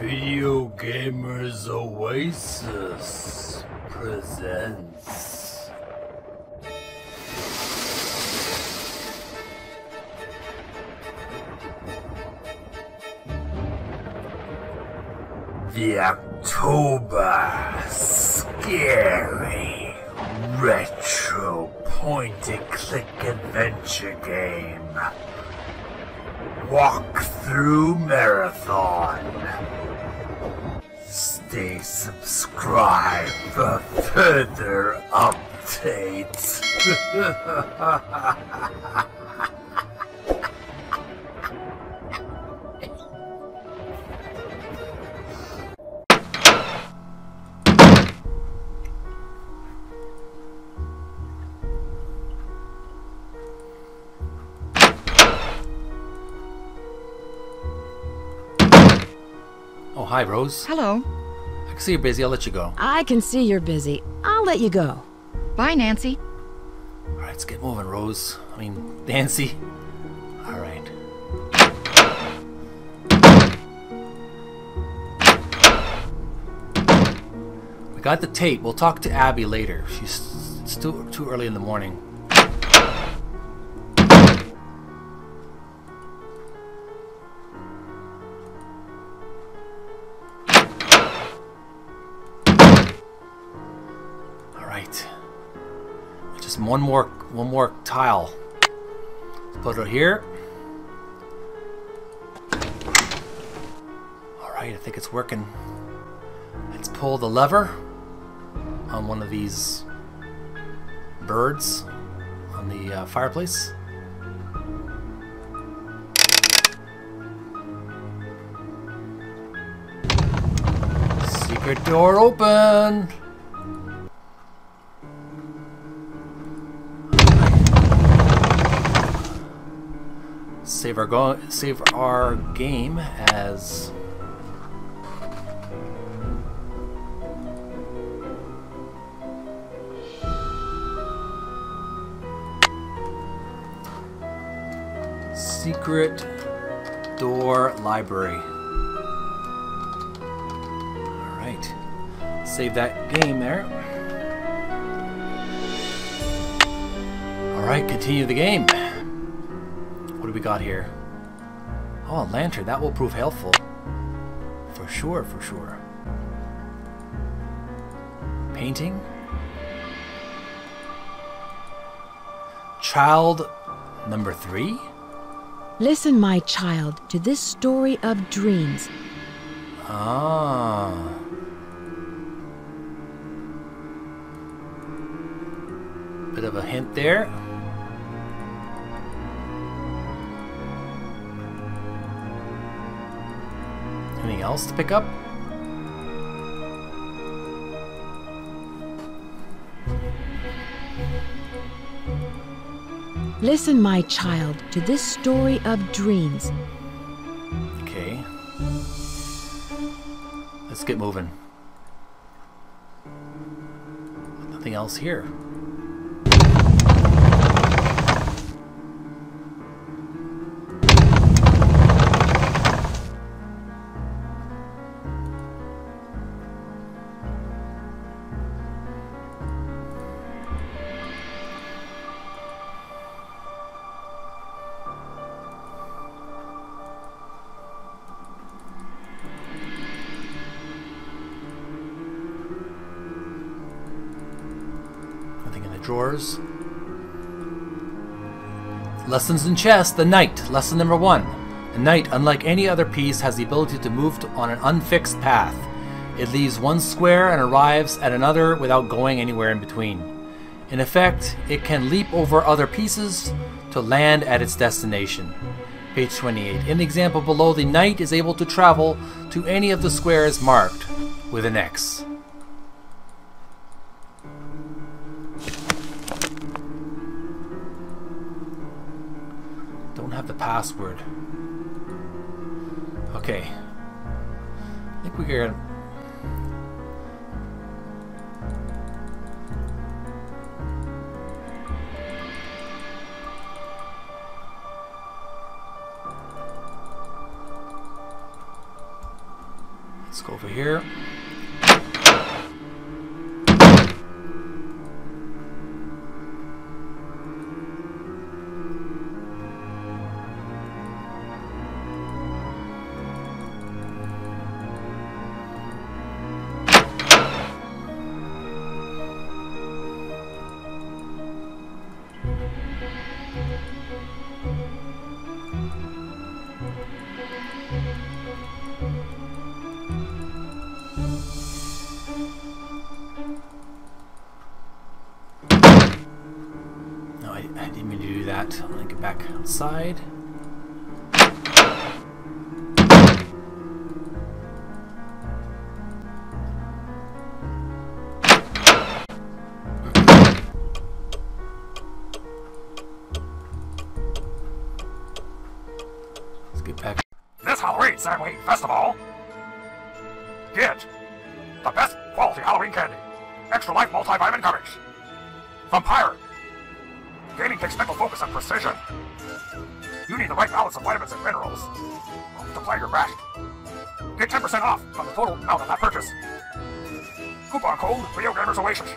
Video Gamers Oasis presents. The October Scary Retro Point and Click Adventure Game. Walkthrough Marathon. Stay subscribed for further updates. Oh, hi, Rose. Hello. I can see you're busy. I'll let you go. I can see you're busy. I'll let you go. Bye, Nancy. All right, let's get moving, Rose. I mean, Nancy. All right. We got the tape. We'll talk to Abby later. She's it's too too early in the morning. Just one more one more tile. Put it here. All right, I think it's working. Let's pull the lever on one of these birds on the uh, fireplace. Secret door open. Save our go save our game as Secret Door Library. Alright. Save that game there. Alright, continue the game. We got here? Oh, a lantern. That will prove helpful. For sure, for sure. Painting. Child number three? Listen, my child, to this story of dreams. Ah. Bit of a hint there. Else to pick up? Listen, my child, to this story of dreams. Okay. Let's get moving. Nothing else here. The drawers. Lessons in chess, the knight. Lesson number one. The knight, unlike any other piece, has the ability to move to- on an unfixed path. It leaves one square and arrives at another without going anywhere in between. In effect, it can leap over other pieces to land at its destination. Page 28. In the example below, the knight is able to travel to any of the squares marked with an X. password. Okay. I think we can. Let's go over here. I, didn't mean to do that. I'm gonna get back outside. Let's get back. This Halloween Samhain Festival, get the best quality Halloween candy. Extra life multivitamin coverage. From Pyre. Gaming takes mental focus and precision. You need the right balance of vitamins and minerals play your best. Get 10% off on the total amount of that purchase. Coupon code Video Gamers Oasis.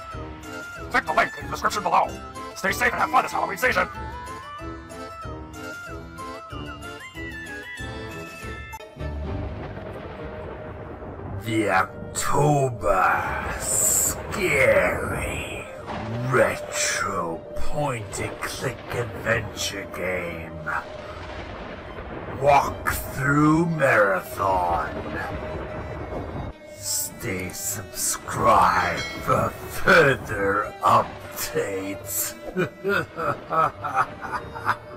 Click the link in the description below. Stay safe and have fun this Halloween season. The October Scary Retro Point and Click Adventure Game. Walk Through Marathon. Stay subscribed for further updates.